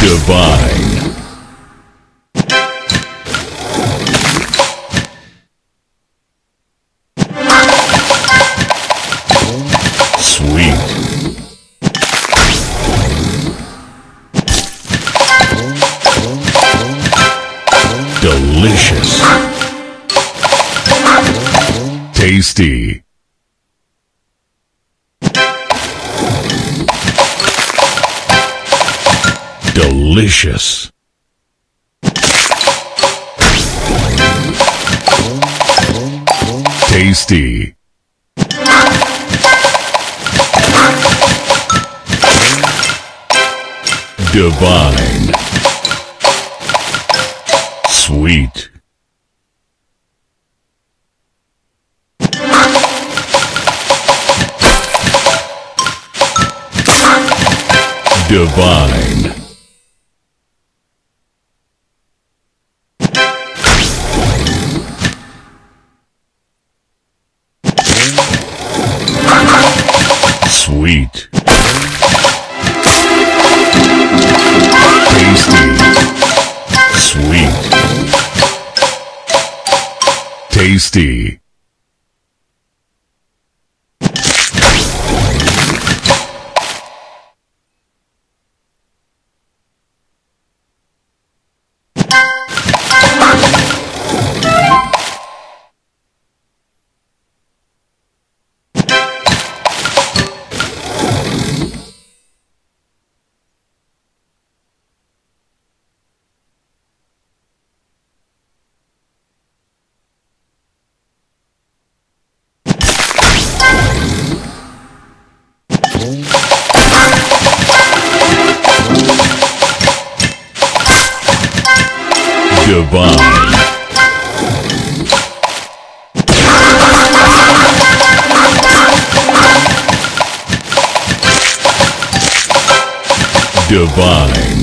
Divine. Sweet. Delicious. Tasty. Delicious. Tasty. Divine. Sweet. Divine. Sweet. Tasty. Sweet. Tasty. Divine. Divine.